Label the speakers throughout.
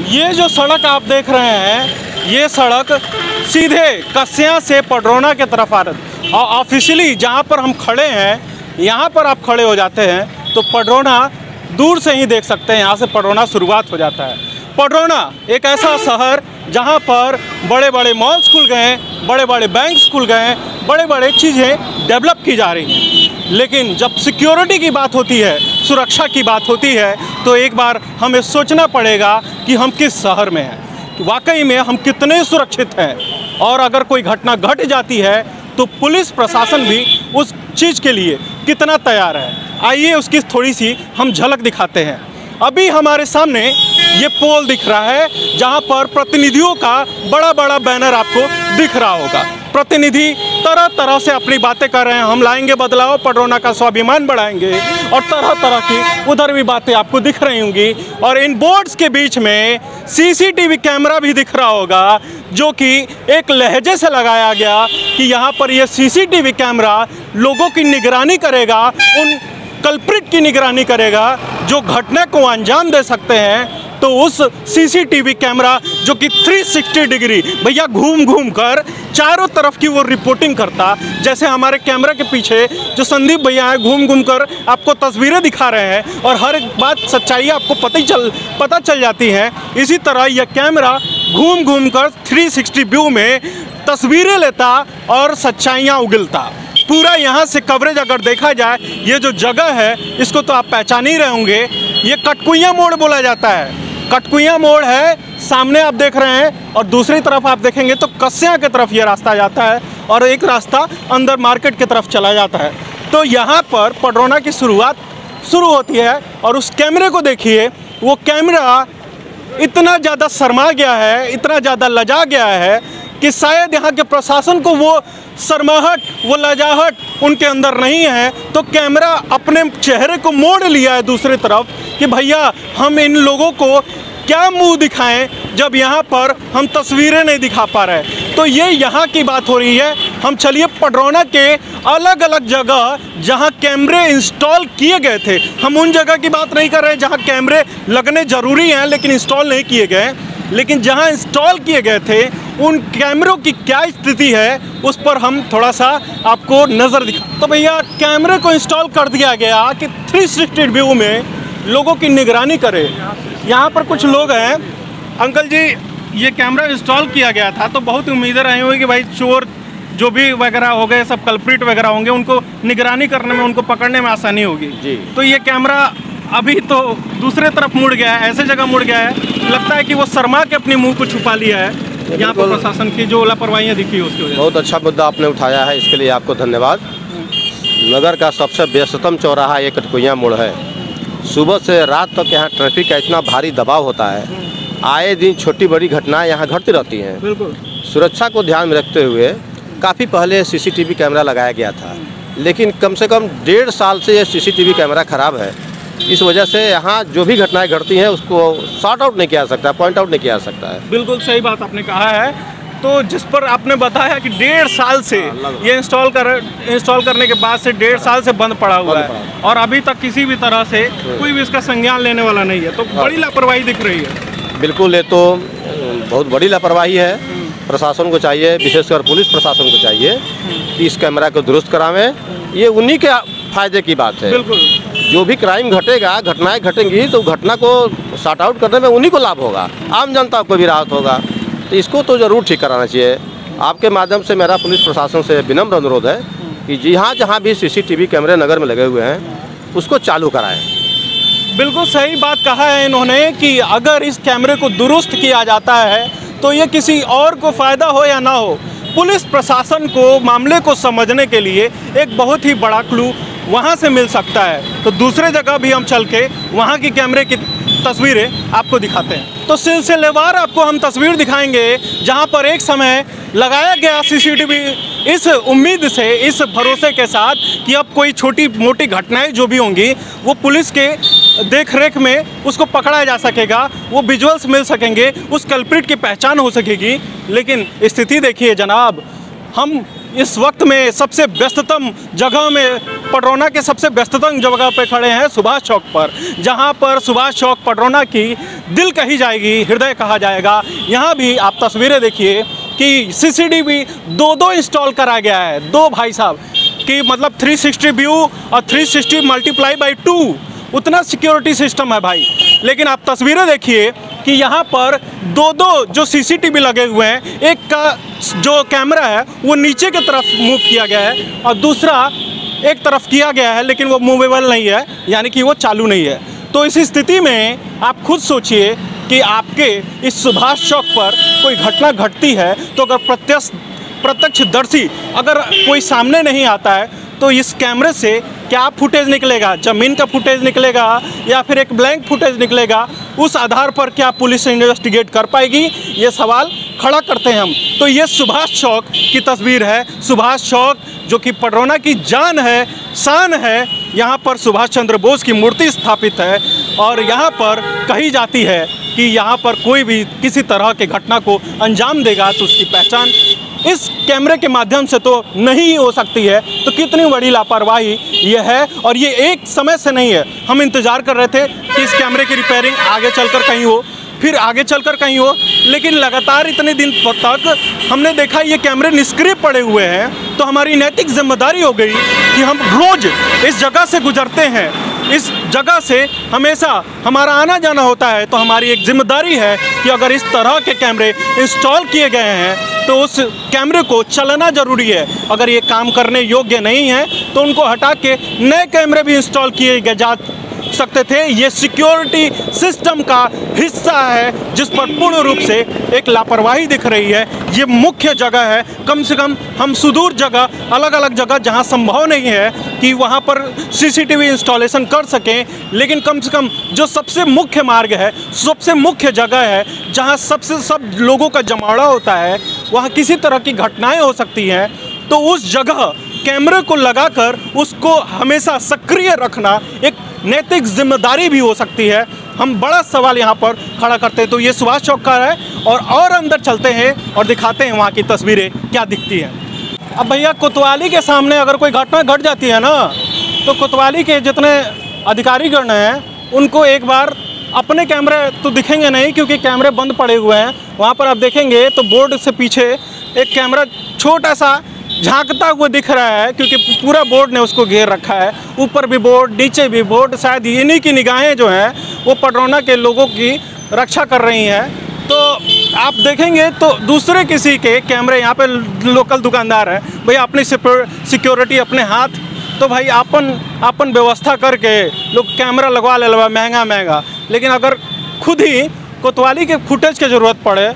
Speaker 1: ये जो सड़क आप देख रहे हैं, ये सड़क सीधे कस्या से पडरौना के तरफ़ आ रही और ऑफिशियली जहाँ पर हम खड़े हैं, यहाँ पर आप खड़े हो जाते हैं तो पडरौना दूर से ही देख सकते हैं, यहाँ से पडरौना शुरुआत हो जाता है। पडरौना एक ऐसा शहर जहाँ पर बड़े बड़े मॉल्स खुल गए हैं बड़े बड़े बैंक्स खुल गए हैं बड़े बड़े चीज़ें डेवलप की जा रही हैं। लेकिन जब सिक्योरिटी की बात होती है, सुरक्षा की बात होती है तो एक बार हमें सोचना पड़ेगा कि हम किस शहर में हैं। वाकई में हम कितने सुरक्षित हैं। और अगर कोई घटना घट जाती है तो पुलिस प्रशासन भी उस चीज़ के लिए कितना तैयार है। आइए उसकी थोड़ी सी हम झलक दिखाते हैं। अभी हमारे सामने ये पोल दिख रहा है, जहाँ पर प्रतिनिधियों का बड़ा बड़ा बैनर आपको दिख रहा होगा। प्रतिनिधि तरह तरह से अपनी बातें कर रहे हैं। हम लाएँगे बदलाव पडरौना का स्वाभिमान बढ़ाएँगे और तरह तरह की उधर भी बातें आपको दिख रही होंगी। और इन बोर्ड्स के बीच में सीसीटीवी कैमरा भी दिख रहा होगा, जो कि एक लहजे से लगाया गया कि यहाँ पर ये सीसीटीवी कैमरा लोगों की निगरानी करेगा, उन कल्प्रिट की निगरानी करेगा, जो घटना को अंजाम दे सकते हैं। तो उस सीसीटीवी कैमरा जो कि 360 डिग्री भैया घूम घूम कर चारों तरफ़ की वो रिपोर्टिंग करता, जैसे हमारे कैमरा के पीछे जो संदीप भैया हैं, घूम घूम कर आपको तस्वीरें दिखा रहे हैं और हर एक बात सच्चाई आपको पता ही चल, पता चल जाती है। इसी तरह यह कैमरा घूम घूम कर 360 व्यू में तस्वीरें लेता और सच्चाइयाँ उगलता। पूरा यहाँ से कवरेज अगर देखा जाए, ये जो जगह है, इसको तो आप पहचान ही रहे होंगे, ये कटकुइया मोड़ बोला जाता है। कटकुइया मोड़ है, सामने आप देख रहे हैं, और दूसरी तरफ़ आप देखेंगे तो कस्या की तरफ़ ये रास्ता जाता है, और एक रास्ता अंदर मार्केट की तरफ़ चला जाता है। तो यहाँ पर पडरौना की शुरुआत शुरू होती है, और उस कैमरे को देखिए, वो कैमरा इतना ज़्यादा शर्मा गया है, इतना ज़्यादा लजा गया है, कि शायद यहाँ के प्रशासन को वो शर्माहट, वो लजाहट उनके अंदर नहीं है। तो कैमरा अपने चेहरे को मोड़ लिया है दूसरी तरफ़, कि भैया, हम इन लोगों को क्या मुँह दिखाएँ जब यहाँ पर हम तस्वीरें नहीं दिखा पा रहे? तो ये यहाँ की बात हो रही है। हम चलिए पडरौना के अलग अलग जगह जहाँ कैमरे इंस्टॉल किए गए थे। हम उन जगह की बात नहीं कर रहे हैं जहाँ कैमरे लगने ज़रूरी हैं, लेकिन इंस्टॉल नहीं किए गए। लेकिन जहाँ इंस्टॉल किए गए थे, उन कैमरों की क्या स्थिति है, उस पर हम थोड़ा सा आपको नज़र दिखा तो भैया, कैमरे को इंस्टॉल कर दिया गया कि थ्री सिक्सटी व्यू में लोगों की निगरानी करे। यहाँ पर कुछ लोग हैं। अंकल जी ये कैमरा इंस्टॉल किया गया था तो बहुत उम्मीदें रही हुई कि भाई चोर जो भी वगैरह हो गए सब कल्प्रिट वगैरह होंगे उनको निगरानी करने में उनको पकड़ने में आसानी होगी।
Speaker 2: जी।
Speaker 1: तो ये कैमरा अभी तो दूसरे तरफ़ मुड़ गया है ऐसे जगह मुड़ गया है। लगता है कि वो शर्मा के अपने मुँह को छुपा लिया है। यहाँ पर प्रशासन की जो लापरवाहियाँ दिखी है उसकी वजह
Speaker 2: बहुत अच्छा मुद्दा आपने उठाया है इसके लिए आपको धन्यवाद। नगर का सबसे व्यस्तम चौराहा ये कटकुया मोड़ है। सुबह से रात तक यहाँ ट्रैफ़िक का इतना भारी दबाव होता है। आए दिन छोटी बड़ी घटनाएँ यहाँ घटती रहती हैं।
Speaker 1: बिल्कुल।
Speaker 2: सुरक्षा को ध्यान में रखते हुए काफ़ी पहले सीसीटीवी कैमरा लगाया गया था। लेकिन कम से कम डेढ़ साल से ये सीसीटीवी कैमरा खराब है। इस वजह से यहाँ जो भी घटनाएँ घटती हैं उसको शॉर्ट आउट नहीं किया जा सकता पॉइंट आउट नहीं किया जा सकता है।
Speaker 1: बिल्कुल सही बात आपने कहा है। तो जिस पर आपने बताया कि डेढ़ साल से
Speaker 2: हाँ,
Speaker 1: ये इंस्टॉल कर इंस्टॉल करने के बाद से डेढ़ साल से बंद पड़ा हुआ है। और अभी तक किसी भी तरह से कोई भी इसका संज्ञान लेने वाला नहीं है। तो
Speaker 2: हाँ।
Speaker 1: बड़ी लापरवाही दिख रही है।
Speaker 2: बिल्कुल ये तो बहुत बड़ी लापरवाही है। प्रशासन को चाहिए विशेषकर पुलिस प्रशासन को चाहिए कि इस कैमरा को दुरुस्त करावें। ये उन्हीं के फ़ायदे की बात है।
Speaker 1: बिल्कुल।
Speaker 2: जो भी क्राइम घटेगा घटनाएँ घटेंगी तो घटना को सॉर्ट आउट करने में उन्हीं को लाभ होगा। आम जनता को भी राहत होगा। तो इसको तो ज़रूर ठीक कराना चाहिए। आपके माध्यम से मेरा पुलिस प्रशासन से विनम्र अनुरोध है कि जहाँ जहाँ भी सीसीटीवी कैमरे नगर में लगे हुए हैं, उसको चालू कराएँ।
Speaker 1: बिल्कुल सही बात कहा है इन्होंने कि अगर इस कैमरे को दुरुस्त किया जाता है तो ये किसी और को फ़ायदा हो या ना हो, पुलिस प्रशासन को मामले को समझने के लिए एक बहुत ही बड़ा क्लू वहाँ से मिल सकता है। तो दूसरे जगह भी हम चल के वहाँ की कैमरे की तस्वीरें आपको दिखाते हैं। तो सिलसिलेवार आपको हम तस्वीर दिखाएँगे, जहाँ पर एक समय लगाया गया सीसीटीवी इस उम्मीद से, इस भरोसे के साथ कि अब कोई छोटी मोटी घटनाएँ जो भी होंगी, वो पुलिस के देख रेख में उसको पकड़ा जा सकेगा, वो विजुअल्स मिल सकेंगे, उस कल्प्रिट की पहचान हो सकेगी। लेकिन स्थिति देखिए जनाब, हम इस वक्त में सबसे व्यस्ततम जगह में पडरौना के सबसे व्यस्ततम जगह पर खड़े हैं सुभाष चौक पर, जहाँ पर सुभाष चौक पडरौना की दिल कही जाएगी, हृदय कहा जाएगा। यहाँ भी आप तस्वीरें देखिए कि सीसीटीवी दो दो इंस्टॉल करा गया है। दो भाई साहब कि मतलब 360 व्यू और 360 मल्टीप्लाई बाई टू उतना सिक्योरिटी सिस्टम है भाई। लेकिन आप तस्वीरें देखिए कि यहाँ पर दो दो जो सीसीटीवी लगे हुए हैं, एक का जो कैमरा है, वो नीचे की तरफ़ मूव किया गया है और दूसरा एक तरफ़ किया गया है, लेकिन वो मूवेबल नहीं है, यानी कि वो चालू नहीं है। तो इस स्थिति में आप खुद सोचिए कि आपके इस सुभाष चौक पर कोई घटना घटती है तो अगर प्रत्यक्ष प्रत्यक्षदर्शी अगर कोई सामने नहीं आता है तो इस कैमरे से क्या फुटेज निकलेगा? ज़मीन का फुटेज निकलेगा या फिर एक ब्लैंक फुटेज निकलेगा? उस आधार पर क्या पुलिस इन्वेस्टिगेट कर पाएगी? ये सवाल खड़ा करते हैं हम। तो ये सुभाष चौक की तस्वीर है। सुभाष चौक, जो कि पडरौना की जान है, शान है, यहाँ पर सुभाष चंद्र बोस की मूर्ति स्थापित है और यहाँ पर कही जाती है कि यहाँ पर कोई भी किसी तरह के घटना को अंजाम देगा तो उसकी पहचान इस कैमरे के माध्यम से तो नहीं हो सकती है। तो कितनी बड़ी लापरवाही ये है और ये एक समय से नहीं है। हम इंतज़ार कर रहे थे कि इस कैमरे की रिपेयरिंग आगे चलकर कहीं हो, फिर आगे चलकर कहीं हो, लेकिन लगातार इतने दिन तक हमने देखा ये कैमरे निष्क्रिय पड़े हुए हैं। तो हमारी नैतिक ज़िम्मेदारी हो गई कि हम रोज़ इस जगह से गुजरते हैं। इस जगह से हमेशा हमारा आना जाना होता है तो हमारी एक ज़िम्मेदारी है कि अगर इस तरह के कैमरे इंस्टॉल किए गए हैं तो उस कैमरे को चलाना ज़रूरी है। अगर ये काम करने योग्य नहीं है तो उनको हटा के नए कैमरे भी इंस्टॉल किए जा सकते थे। ये सिक्योरिटी सिस्टम का हिस्सा है, जिस पर पूर्ण रूप से एक लापरवाही दिख रही है। ये मुख्य जगह है। कम से कम हम सुदूर जगह अलग अलग जगह, जहाँ संभव नहीं है कि वहाँ पर सीसीटीवी इंस्टॉलेशन कर सकें। लेकिन कम से कम जो सबसे मुख्य मार्ग है, सबसे मुख्य जगह है, जहाँ सबसे सब लोगों का जमावड़ा होता है, वहाँ किसी तरह की घटनाएँ हो सकती हैं तो उस जगह कैमरे को लगाकर उसको हमेशा सक्रिय रखना एक नैतिक ज़िम्मेदारी भी हो सकती है। हम बड़ा सवाल यहाँ पर खड़ा करते हैं। तो ये सुभाष चौक का है और और अंदर चलते हैं और दिखाते हैं वहाँ की तस्वीरें क्या दिखती हैं। अब भैया, कोतवाली के सामने अगर कोई घटना घट गट जाती है ना तो कोतवाली के जितने अधिकारीगण हैं, उनको एक बार अपने कैमरे तो दिखेंगे नहीं, क्योंकि कैमरे बंद पड़े हुए हैं। वहाँ पर आप देखेंगे तो बोर्ड से पीछे एक कैमरा छोटा सा झांकता हुआ दिख रहा है क्योंकि पूरा बोर्ड ने उसको घेर रखा है। ऊपर भी बोर्ड, नीचे भी बोर्ड, शायद इन्हीं की निगाहें जो हैं, वो पडरौना के लोगों की रक्षा कर रही हैं। तो आप देखेंगे तो दूसरे किसी के कैमरे, यहाँ पे लोकल दुकानदार हैं, भाई अपनी सिक्योरिटी अपने हाथ। तो भाई अपन अपन व्यवस्था करके लोग कैमरा लगवा ले महँगा महँगा। लेकिन अगर खुद ही कोतवाली के फुटेज की ज़रूरत पड़े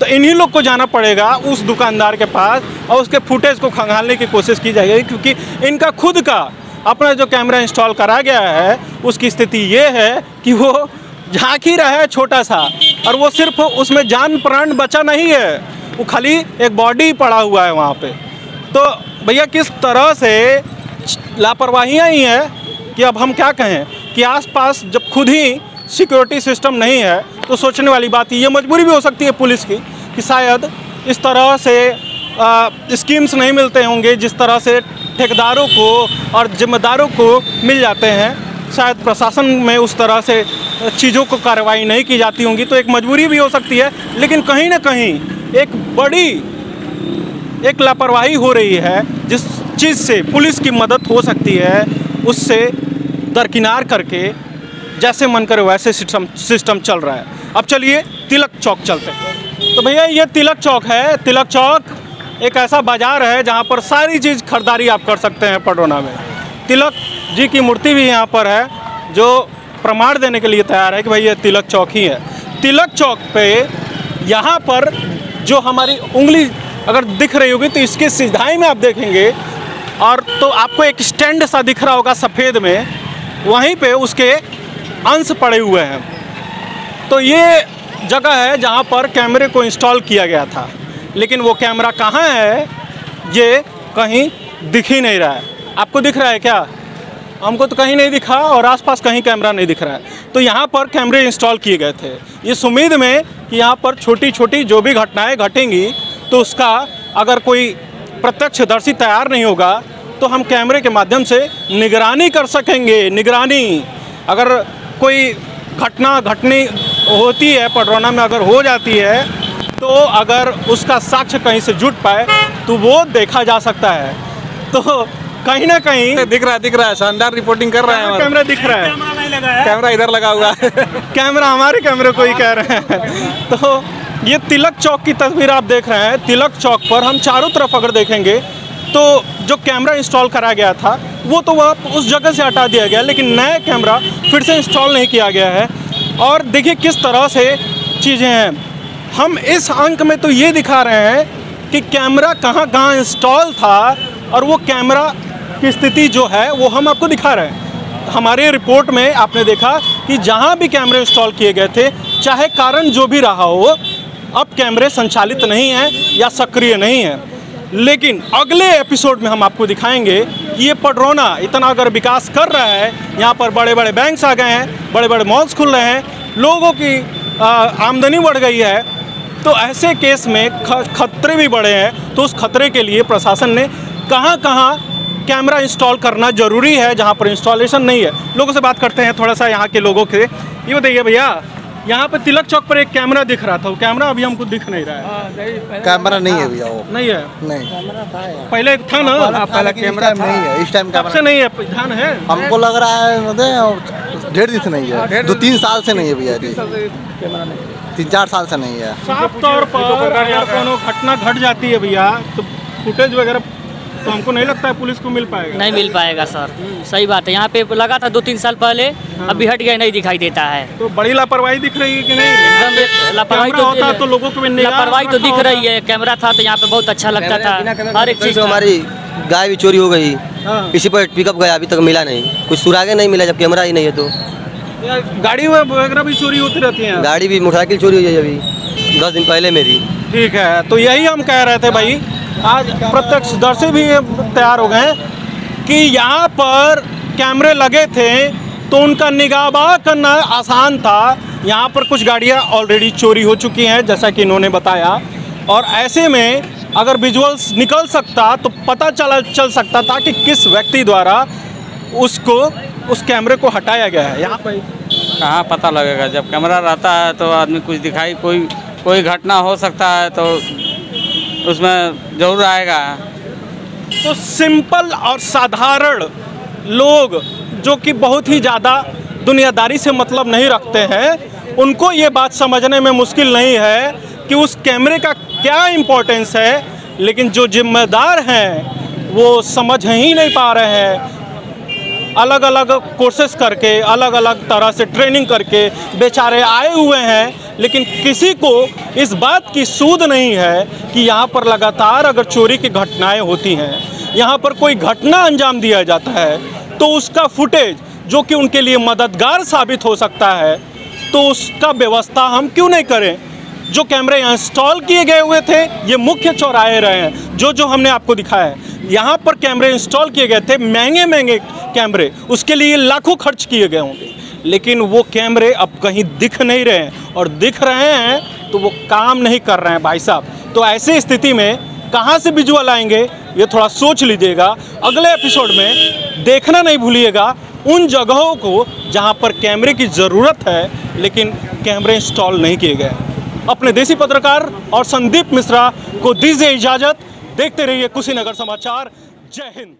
Speaker 1: तो इन्हीं लोग को जाना पड़ेगा उस दुकानदार के पास और उसके फुटेज को खंगालने की कोशिश की जाएगी, क्योंकि इनका खुद का अपना जो कैमरा इंस्टॉल करा गया है, उसकी स्थिति ये है कि वो झाँक ही रहा है छोटा सा और वो सिर्फ़ उसमें जान प्राण बचा नहीं है, वो खाली एक बॉडी पड़ा हुआ है वहाँ पे। तो भैया, किस तरह से लापरवाहियाँ ही हैं कि अब हम क्या कहें कि आसपास जब खुद ही सिक्योरिटी सिस्टम नहीं है तो सोचने वाली बात ये मजबूरी भी हो सकती है पुलिस की कि शायद इस तरह से स्कीम्स नहीं मिलते होंगे, जिस तरह से ठेकेदारों को और जिम्मेदारों को मिल जाते हैं। शायद प्रशासन में उस तरह से चीज़ों को कार्रवाई नहीं की जाती होंगी तो एक मजबूरी भी हो सकती है, लेकिन कहीं ना कहीं एक बड़ी, एक लापरवाही हो रही है, जिस चीज़ से पुलिस की मदद हो सकती है, उससे दरकिनार करके जैसे मन करे वैसे सिस्टम सिस्टम चल रहा है। अब चलिए, तिलक चौक चलते हैं। तो भैया, ये तिलक चौक है। तिलक चौक एक ऐसा बाज़ार है जहाँ पर सारी चीज़ खरीदारी आप कर सकते हैं पडोना में। तिलक जी की मूर्ति भी यहाँ पर है, जो प्रमाण देने के लिए तैयार है कि भाई ये तिलक चौक ही है। तिलक चौक पे यहाँ पर जो हमारी उंगली अगर दिख रही होगी तो इसके सिधाई में आप देखेंगे, और तो आपको एक स्टैंड सा दिख रहा होगा सफ़ेद में। वहीं पे उसके अंश पड़े हुए हैं। तो ये जगह है जहाँ पर कैमरे को इंस्टॉल किया गया था। लेकिन वो कैमरा कहाँ है, ये कहीं दिख ही नहीं रहा है। आपको दिख रहा है क्या? हमको तो कहीं नहीं दिखा और आसपास कहीं कैमरा नहीं दिख रहा है। तो यहाँ पर कैमरे इंस्टॉल किए गए थे। इस उम्मीद में कि यहाँ पर छोटी छोटी जो भी घटनाएँ घटेंगी तो उसका अगर कोई प्रत्यक्षदर्शी तैयार नहीं होगा तो हम कैमरे के माध्यम से निगरानी कर सकेंगे। निगरानी अगर कोई घटना घटनी होती है पडरौना में अगर हो जाती है तो अगर उसका साक्ष्य कहीं से जुट पाए तो वो देखा जा सकता है। तो कहीं ना कहीं
Speaker 3: दिख रहा है दिख रहा है शानदार रिपोर्टिंग कर रहे हैं हमारा
Speaker 1: कैमरा दिख रहा है।
Speaker 3: कैमरा इधर लगा हुआ है।
Speaker 1: कैमरा हमारे कैमरे को ही कह रहे हैं। तो ये तिलक चौक की तस्वीर आप देख रहे हैं। तिलक चौक पर हम चारों तरफ़ अगर देखेंगे तो जो कैमरा इंस्टॉल करा गया था, वो तो वह उस जगह से हटा दिया गया, लेकिन नया कैमरा फिर से इंस्टॉल नहीं किया गया है। और देखिए किस तरह से चीज़ें हैं। हम इस अंक में तो ये दिखा रहे हैं कि कैमरा कहाँ कहाँ इंस्टॉल था, और वो कैमरा की स्थिति जो है, वो हम आपको दिखा रहे हैं। हमारे रिपोर्ट में आपने देखा कि जहाँ भी कैमरे इंस्टॉल किए गए थे, चाहे कारण जो भी रहा हो, अब कैमरे संचालित नहीं हैं या सक्रिय नहीं हैं। लेकिन अगले एपिसोड में हम आपको दिखाएँगे कि ये पडरौना इतना अगर विकास कर रहा है, यहाँ पर बड़े बड़े बैंक्स आ गए हैं बड़े बड़े मॉल्स खुल रहे हैं, लोगों की आमदनी बढ़ गई है तो ऐसे केस में खतरे भी बढ़े हैं तो उस खतरे के लिए प्रशासन ने कहाँ कहाँ कैमरा इंस्टॉल करना ज़रूरी है, जहाँ पर इंस्टॉलेशन नहीं है। लोगों से बात करते हैं, थोड़ा सा यहाँ के लोगों के, ये बताइए भैया यहाँ पे तिलक चौक पर एक कैमरा दिख रहा था वो कैमरा अभी हमको दिख नहीं रहा है
Speaker 4: कैमरा नहीं है भैया वो
Speaker 1: नहीं है
Speaker 4: नहीं
Speaker 1: पहले था ना
Speaker 4: पहले कैमरा नहीं है इस टाइम कैमरा
Speaker 1: नहीं है ध्यान है
Speaker 4: हमको लग रहा है मतलब डेढ़ दिन से नहीं है दो तीन साल से नहीं है भैया जी तीन चार साल से नहीं है
Speaker 1: साफ़ तौर पर घटना घट जाती है भैया तो फुटेज वगैरह तो हमको नहीं लगता है पुलिस को मिल पाएगा?
Speaker 5: नहीं मिल पाएगा सर। सही बात है। यहाँ पे लगा था दो तीन साल पहले हाँ। अभी हट गया नहीं दिखाई देता है।
Speaker 1: तो बड़ी लापरवाही दिख रही है कि नहीं?
Speaker 5: एकदम लापरवाही
Speaker 1: कैमरा होता तो लोगों को भी
Speaker 5: लापरवाही तो दिख रही है। कैमरा था तो यहाँ पे बहुत अच्छा लगता था। हर एक चीज़
Speaker 6: तो हमारी गाय भी चोरी हो गई।
Speaker 1: हाँ।
Speaker 6: इसी पर पिकअप गया अभी तक मिला नहीं। कुछ सुरागे नहीं मिला जब कैमरा ही नहीं है तो।
Speaker 1: गाड़ी वगैरह भी चोरी होती रहती है?
Speaker 6: गाड़ी भी मोटरसाइकिल चोरी हुई है अभी। दस दिन पहले मेरी।
Speaker 1: ठीक है तो यही हम कह रहे थे भाई। आज प्रत्यक्ष प्रत्यक्षदर्शी भी तैयार हो गए हैं कि यहाँ पर कैमरे लगे थे तो उनका निगाहबाह करना आसान था। यहाँ पर कुछ गाड़ियाँ ऑलरेडी चोरी हो चुकी हैं, जैसा कि इन्होंने बताया। और ऐसे में अगर विजुअल्स निकल सकता तो पता चला चल सकता था कि किस व्यक्ति द्वारा उसको, उस कैमरे को हटाया गया है। यहाँ पर
Speaker 3: कहाँ पता लगेगा? जब कैमरा रहता है तो आदमी कुछ दिखाई, कोई कोई घटना हो सकता है तो उसमें ज़रूर आएगा।
Speaker 1: तो सिंपल और साधारण लोग जो कि बहुत ही ज़्यादा दुनियादारी से मतलब नहीं रखते हैं, उनको ये बात समझने में मुश्किल नहीं है कि उस कैमरे का क्या इम्पोर्टेंस है, लेकिन जो जिम्मेदार हैं, वो समझ ही नहीं पा रहे हैं। अलग अलग कोर्सेस करके अलग अलग तरह से ट्रेनिंग करके बेचारे आए हुए हैं लेकिन किसी को इस बात की सूद नहीं है कि यहाँ पर लगातार अगर चोरी की घटनाएँ होती हैं, यहाँ पर कोई घटना अंजाम दिया जाता है तो उसका फुटेज जो कि उनके लिए मददगार साबित हो सकता है तो उसका व्यवस्था हम क्यों नहीं करें? जो कैमरे यहाँ इंस्टॉल किए गए हुए थे, ये मुख्य चौराहे रहे हैं, जो जो हमने आपको दिखाया है। यहाँ पर कैमरे इंस्टॉल किए गए थे, महँगे महँगे कैमरे, उसके लिए लाखों खर्च किए गए होंगे। लेकिन वो कैमरे अब कहीं दिख नहीं रहे हैं। और दिख रहे हैं तो वो काम नहीं कर रहे हैं भाई साहब। तो ऐसी स्थिति में कहाँ से विजुअल आएँगे ये थोड़ा सोच लीजिएगा। अगले एपिसोड में देखना नहीं भूलिएगा, उन जगहों को जहाँ पर कैमरे की ज़रूरत है, लेकिन कैमरे इंस्टॉल नहीं किए गए। अपने देसी पत्रकार और संदीप मिश्रा को दीजिए इजाज़त। देखते रहिए कुशीनगर समाचार। जय हिंद।